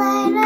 light